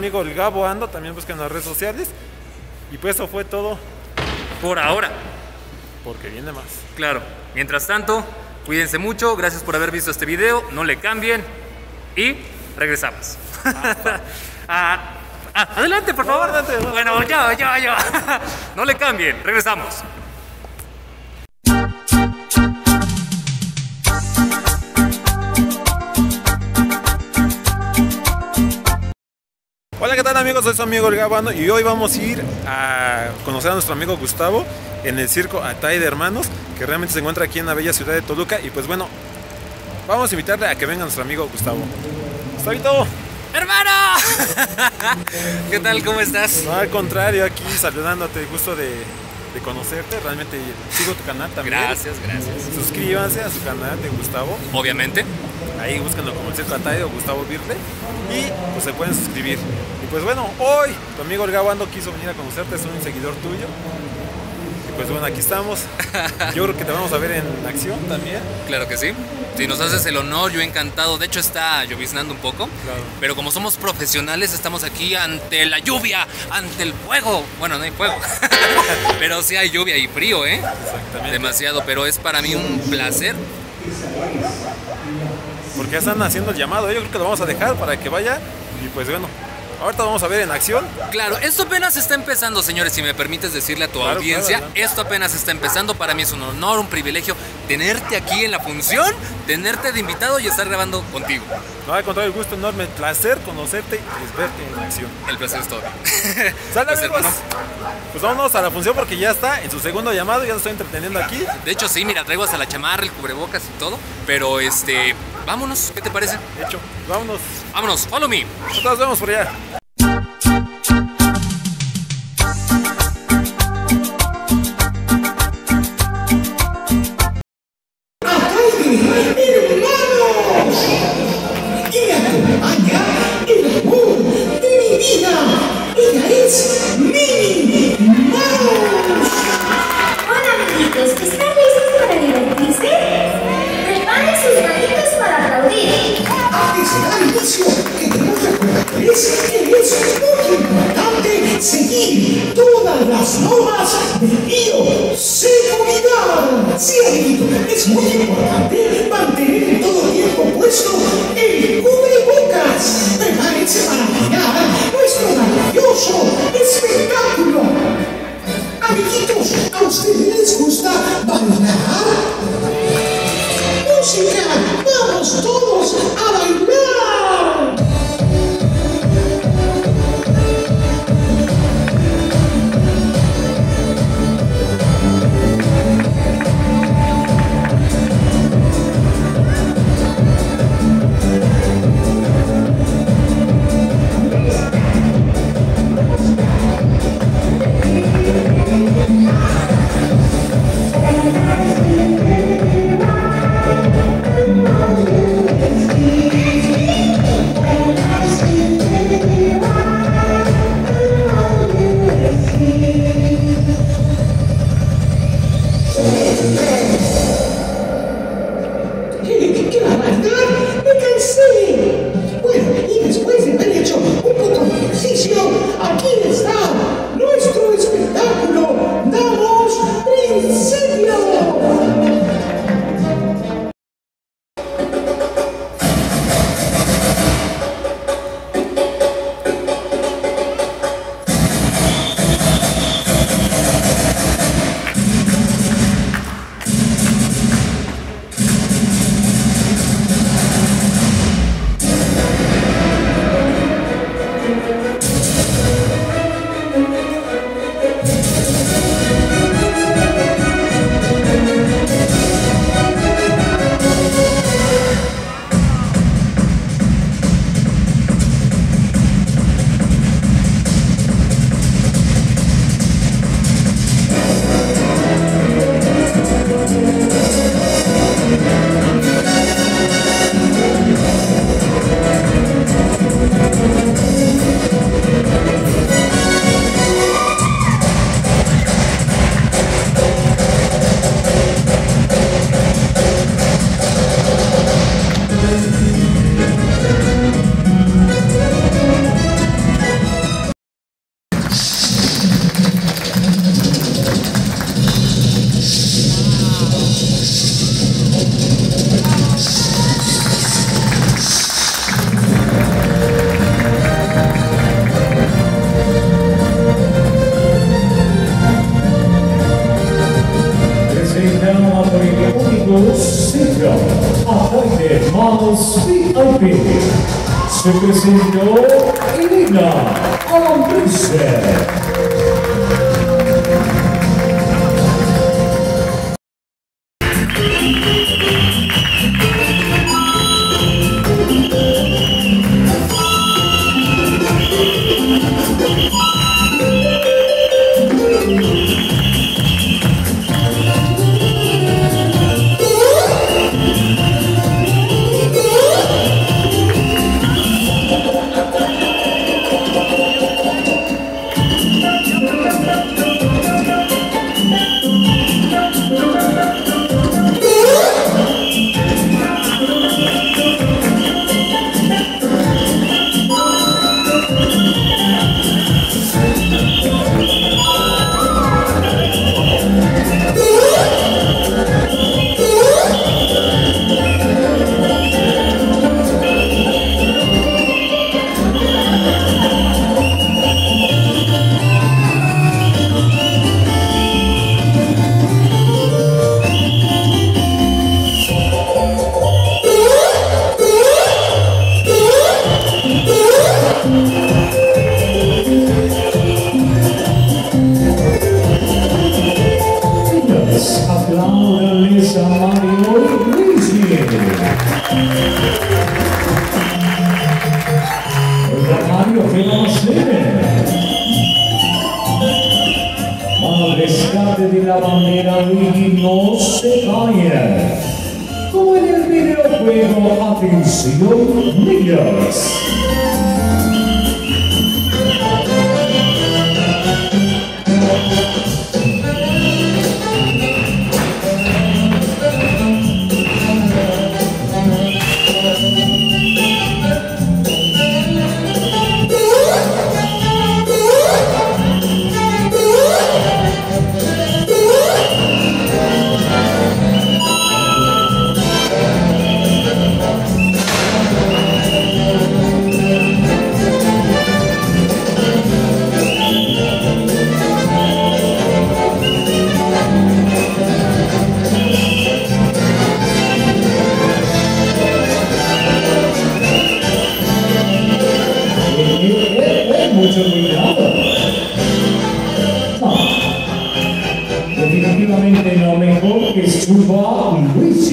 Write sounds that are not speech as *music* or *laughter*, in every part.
amigo el Gabo Ando, también busquen en las redes sociales. Y pues eso fue todo, Por ahora, porque viene más. claro. Mientras tanto, cuídense mucho. Gracias por haber visto este video. No le cambien. Y regresamos. Ah, *laughs* ah, adelante, por favor. adelante. Bueno, yo, yo, yo. No le cambien. Regresamos. Hola, ¿qué tal amigos? Soy su amigo el Gabo Ando y hoy vamos a ir a conocer a nuestro amigo Gustavo en el circo Atay de Hermanos, que realmente se encuentra aquí en la bella ciudad de Toluca. Y pues bueno, vamos a invitarle a que venga nuestro amigo Gustavo. Gustavito, ¡Hermano! *laughs* ¿Qué tal? ¿Cómo estás? no al contrario, aquí saludándote, gusto de, de conocerte. Realmente sigo tu canal también. Gracias, gracias. Suscríbanse a su canal de Gustavo. Obviamente. Ahí búsquenlo como el Circo Atay o Gustavo Virle. Y pues se pueden suscribir. Y pues bueno, hoy tu amigo el Gabo Ando quiso venir a conocerte, es un seguidor tuyo. Y pues bueno, aquí estamos. *laughs* Yo creo que te vamos a ver en acción también. Claro que sí. Si nos haces el honor, yo encantado. De hecho, está lloviznando un poco. Claro. Pero como somos profesionales, estamos aquí ante la lluvia, ante el fuego. Bueno, no hay fuego. *laughs* pero sí hay lluvia y frío, ¿eh? Exactamente. Demasiado. Pero es para mí un placer. Porque ya están haciendo el llamado. Yo creo que lo vamos a dejar para que vaya. Y pues bueno, ahorita vamos a ver en acción. Claro, esto apenas está empezando, señores. Si me permites decirle a tu Claro, audiencia, claro, esto apenas está empezando. Para mí es un honor, un privilegio tenerte aquí en la función, tenerte de invitado y estar grabando contigo. No, al contrario, el gusto enorme, el placer conocerte y es verte en acción. El placer es todo. *laughs* Sale Pues, amigos. Pues vámonos a la función porque ya está en su segundo llamado, ya lo estoy entreteniendo aquí. De hecho, sí, mira, traigo hasta la chamarra, el cubrebocas y todo. Pero este, vámonos, ¿qué te parece? Hecho, vámonos. Vámonos, follow me. Nos vemos por allá.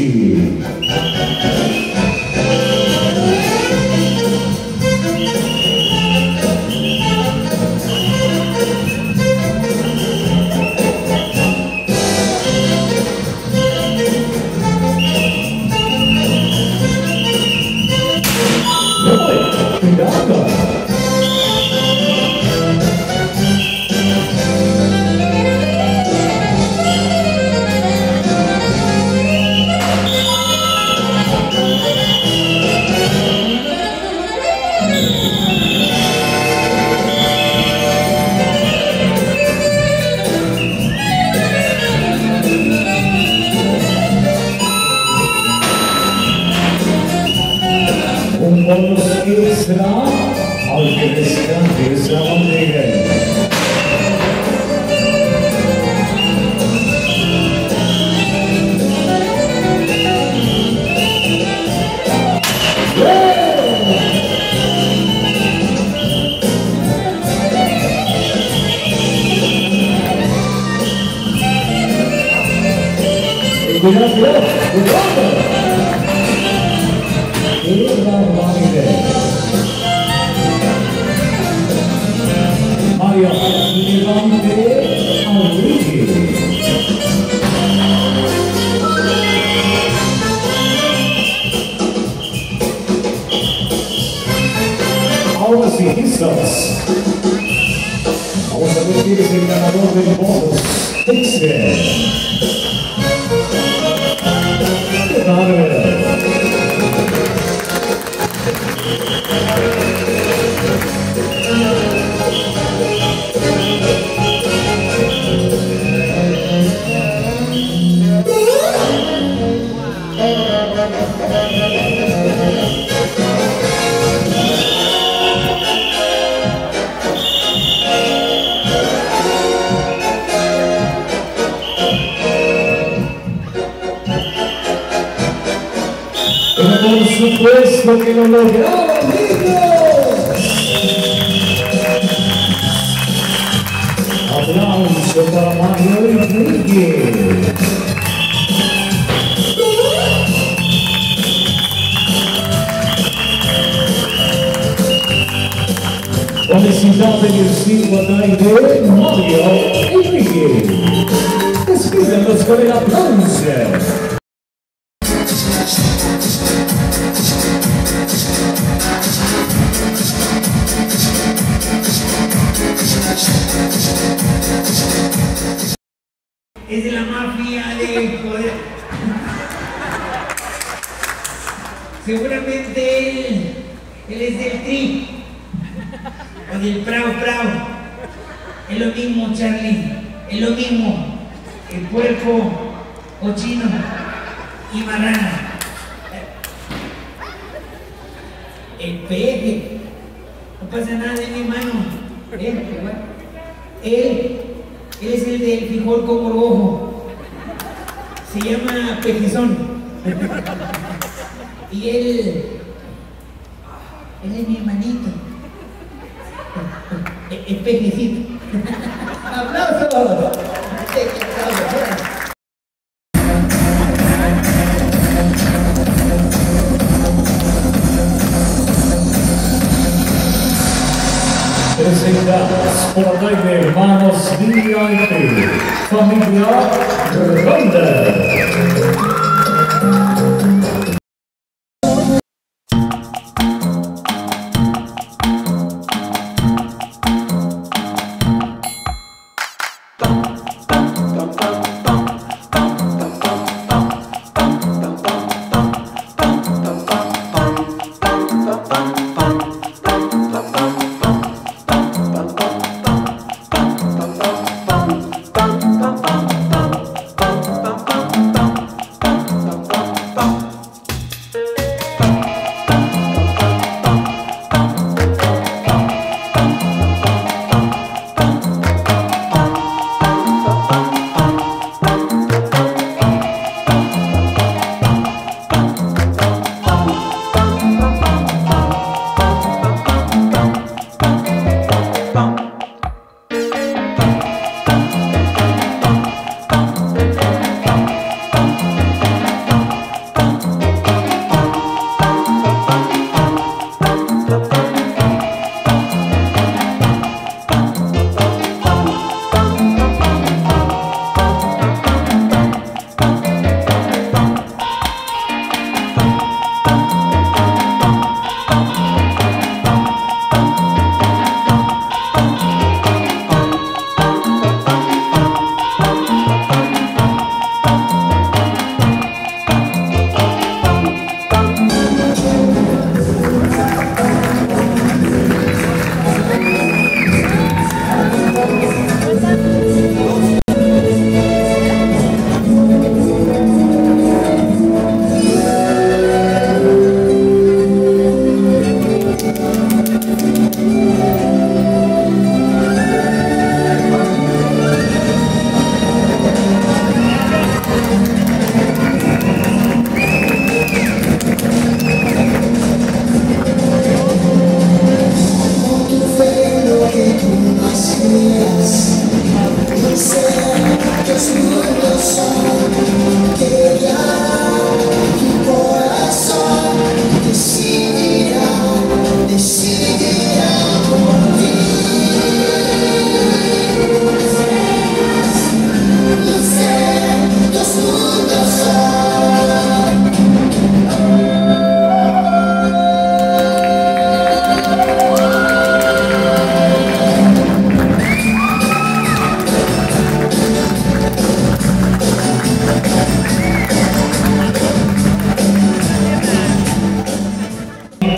Steve. Al あでも supuesto que lo lograron, niños. Aplauso para Mario Enrique. Felicidad en el de Mario Enrique. Despídenlos con el aplauso. Seguramente él, él es del tri o del prao prao. Es lo mismo, Charlie, es lo mismo. El puerco, cochino y marrana. El peje. No pasa nada de mi. ¿Eh? Él es el del frijol con rojo. Se llama Pejizón. Y él. Él es mi hermanito. El pejecito. *laughs* ¡Aplausos! Familia Grande.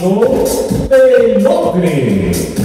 Del Ocre.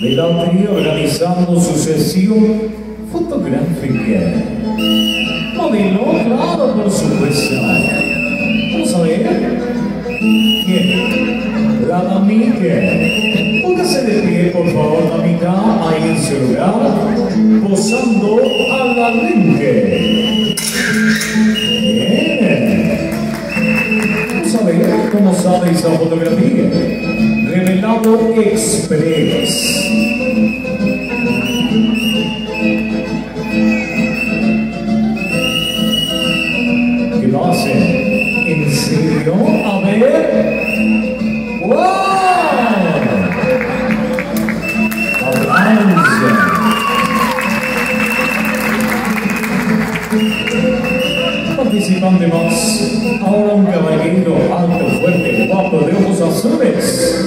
Melandri organizando su sesión fotográfica. Modelo, claro, por supuesto. Vamos a ver. Bien, la damita. Póngase de pie, por favor, damita, ahí en su lugar, posando a la lente. Bien. Vamos a ver cómo sale esa fotografía. Revelado Express. Azules.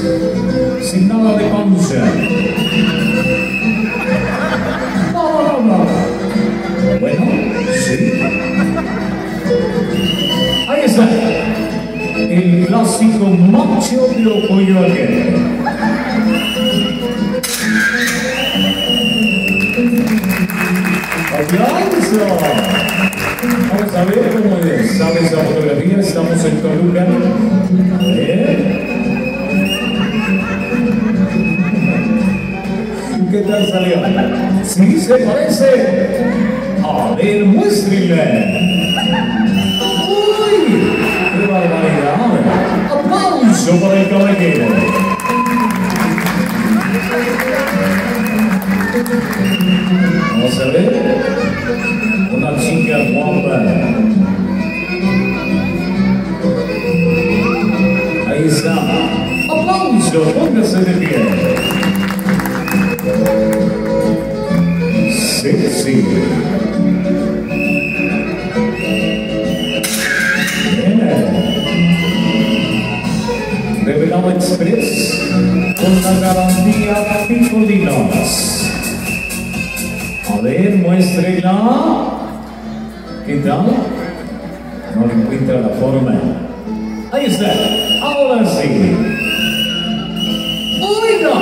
Sin nada de panza. No, no, no. Bueno, sí. Ahí está. El clásico macho de. ¡Aplauso! Vamos a ver cómo sale esa fotografía. Estamos en Toluca. Salió? ¿Sí se parece? A ver, muéstrenle. ¡Uy! ¡Qué barbaridad! ¡Aplauso para el caballero! Vamos a ver. Una chica guapa. Ahí está. ¡Aplauso! Póngase de pie. Bien. Revelado Express con la garantía Picolinos. A ver, muéstrela. ¿Qué tal? No le encuentra la forma. Ahí está. Ahora sí. ¡Oiga!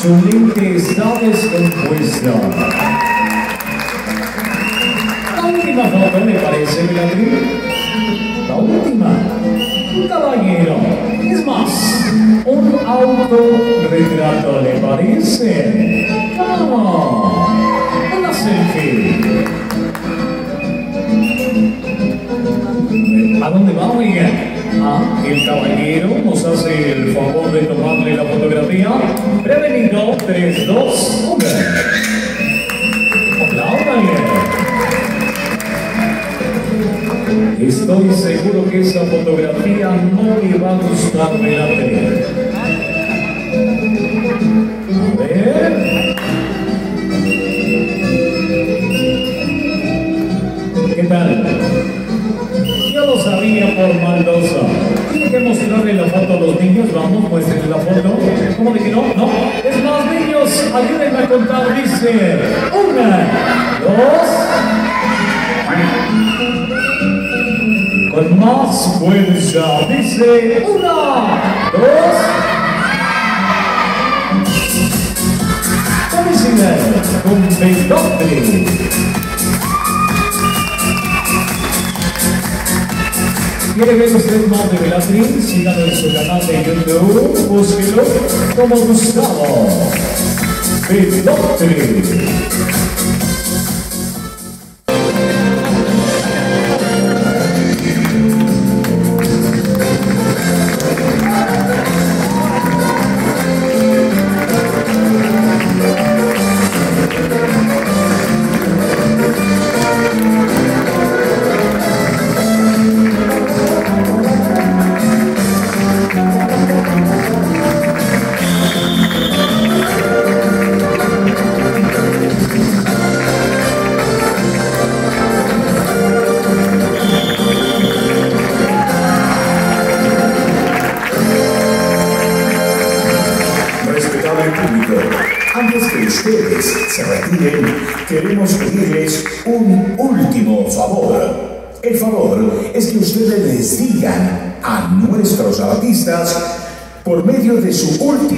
Su lente está descompuesto. Autorretrato, ¿le parece? ¡Vamos! Una selfie. ¿A dónde va, oiga? Ah, el caballero nos hace el favor de tomarle la fotografía. Prevenido, 3, 2, 1. Apláudanle. Estoy seguro que esa fotografía no le va a gustar a Beatriz. A la foto a los niños. Vamos, muéstrenle la foto. ¿Cómo de que no? No. Es más, niños, ayúdenme a contar. Dice: una, dos. Con más fuerza. Dice: una, dos. Felicidades con Bedotre. ¿Quiere ver usted más de Bellatrix? Síganlo en su canal de YouTube, búsquelo como Gustavo Bellatrix.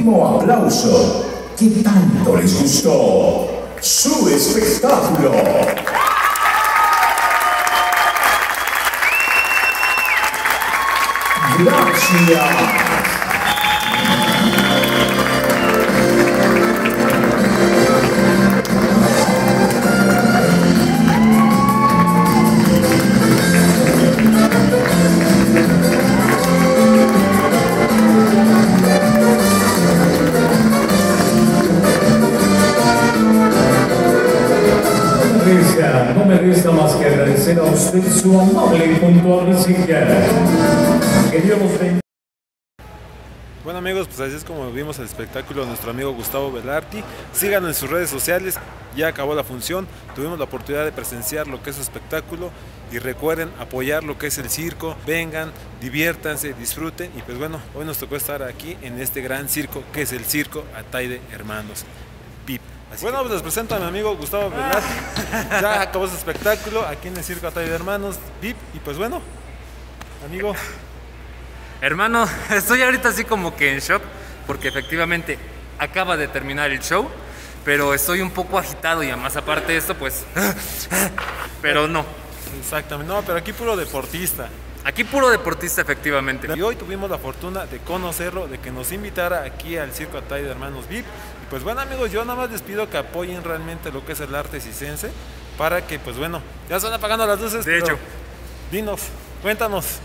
Último aplauso, que tanto les gustó su espectáculo. Gracias. A usted su amable y. Que. Bueno amigos, pues así es como vimos el espectáculo de nuestro amigo Gustavo Velarti. Síganos en sus redes sociales, ya acabó la función, tuvimos la oportunidad de presenciar lo que es su espectáculo y recuerden apoyar lo que es el circo, vengan, diviértanse, disfruten y pues bueno, hoy nos tocó estar aquí en este gran circo que es el Circo Ataide Hermanos. Bueno, pues les presento a mi amigo Gustavo Velarti. Ya acabó su *laughs* espectáculo aquí en el Circo Ataide Hermanos, Pip y pues bueno, amigo, Hermano, *laughs* estoy ahorita así como que en shock porque efectivamente acaba de terminar el show, pero estoy un poco agitado y además aparte de esto pues... *laughs* Pero no, exactamente, no, pero aquí puro deportista. aquí puro deportista efectivamente. Y hoy tuvimos la fortuna de conocerlo, de que nos invitara aquí al Circo Atay de Hermanos VIP. Pues bueno amigos, yo nada más les pido que apoyen realmente lo que es el arte cisense para que pues bueno, ya están apagando las luces. De hecho. Dinos, cuéntanos,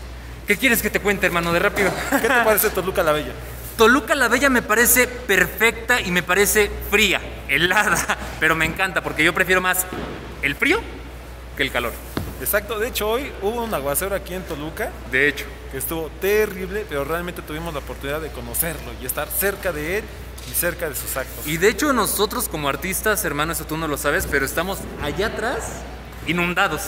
¿Qué quieres que te cuente, hermano, de rápido? ¿qué te parece Toluca la Bella? *laughs* Toluca la Bella me parece perfecta y me parece fría, helada, *laughs* pero me encanta porque yo prefiero más el frío que el calor. Exacto, de hecho hoy hubo un aguacero aquí en Toluca De hecho, que estuvo terrible, pero realmente tuvimos la oportunidad de conocerlo y estar cerca de él y cerca de sus actos. y de hecho nosotros como artistas, hermano, eso tú no lo sabes, pero estamos allá atrás inundados.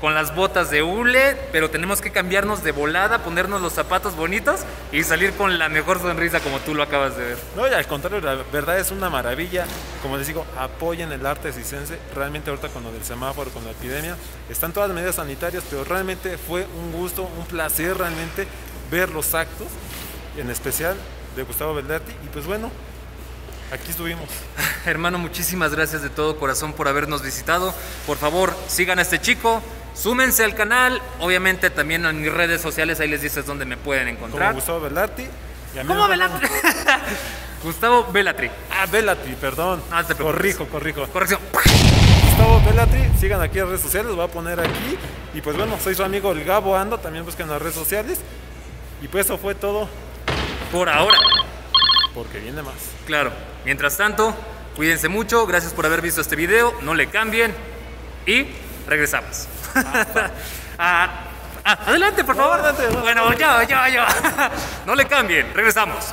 Con las botas de hule, pero tenemos que cambiarnos de volada, ponernos los zapatos bonitos y salir con la mejor sonrisa como tú lo acabas de ver. No, y al contrario, la verdad es una maravilla. Como les digo, apoyen el arte cisense. Realmente ahorita con lo del semáforo, con la epidemia, están todas las medidas sanitarias, pero realmente fue un gusto, un placer realmente ver los actos, en especial de Gustavo Verdetti. Y pues bueno, aquí estuvimos. *laughs* Hermano, muchísimas gracias de todo corazón por habernos visitado. Por favor, sigan a este chico, súmense al canal. Obviamente también en mis redes sociales, ahí les dices dónde me pueden Como encontrar. Gustavo Velarti. y a mí ¿Cómo Velatri? *laughs* Gustavo Velatri. Ah, Velatri, perdón. No te corrijo, corrijo. Corrección. Gustavo Velatri, sigan aquí en las redes sociales, los voy a poner aquí. Y pues bueno, soy su amigo el Gabo Ando, también busquen las redes sociales. Y pues eso fue todo, Por ahora. porque viene más. Claro. Mientras tanto, cuídense mucho. Gracias por haber visto este video. No le cambien. Y regresamos. Ah, ah, adelante, por favor. adelante. Bueno, yo, yo, yo. No le cambien. Regresamos.